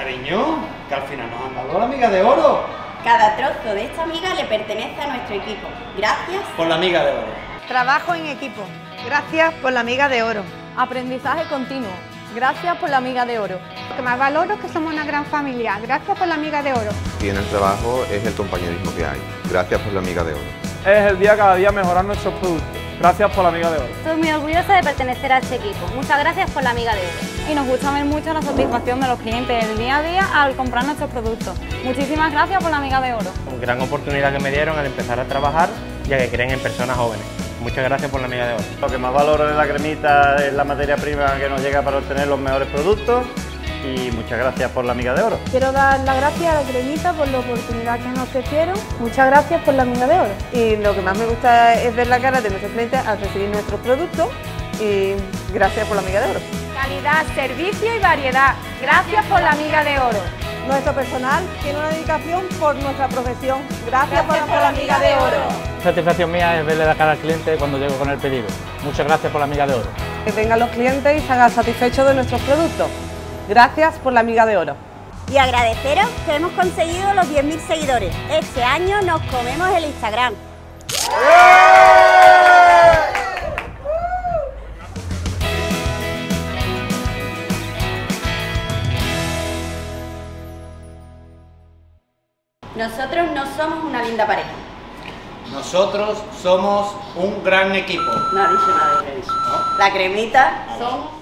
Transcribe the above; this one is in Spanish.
Cariño, que al final nos han dado la amiga de oro. Cada trozo de esta amiga le pertenece a nuestro equipo. Gracias. Por la amiga de oro. Trabajo en equipo. Gracias por la amiga de oro. Aprendizaje continuo. Gracias por la amiga de oro. Lo que más valoro es que somos una gran familia. Gracias por la amiga de oro. Y en el trabajo es el compañerismo que hay. Gracias por la amiga de oro. Es el día cada día mejorar nuestros productos. Gracias por la amiga de oro. Estoy muy orgullosa de pertenecer a este equipo. Muchas gracias por la amiga de oro. Y nos gusta ver mucho la satisfacción de los clientes el día a día al comprar nuestros productos. Muchísimas gracias por la amiga de oro. Gran oportunidad que me dieron al empezar a trabajar ya que creen en personas jóvenes. Muchas gracias por la amiga de oro. Lo que más valoro de la cremita es la materia prima que nos llega para obtener los mejores productos y muchas gracias por la amiga de oro. Quiero dar las gracias a la cremita por la oportunidad que nos ofrecieron. Muchas gracias por la amiga de oro. Y lo que más me gusta es ver la cara de nuestros clientes al recibir nuestros productos y gracias por la amiga de oro. Calidad, servicio y variedad. Gracias por la amiga de oro. Nuestro personal tiene una dedicación por nuestra profesión. Gracias, por, por la amiga de oro. Satisfacción mía es verle la cara al cliente cuando llego con el pedido. Muchas gracias por la amiga de oro. Que vengan los clientes y salgan satisfechos de nuestros productos. Gracias por la amiga de oro. Y agradeceros que hemos conseguido los 10.000 seguidores. Este año nos comemos el Instagram. Nosotros no somos una linda pareja. Nosotros somos un gran equipo. No ha dicho nada de eso. La cremita somos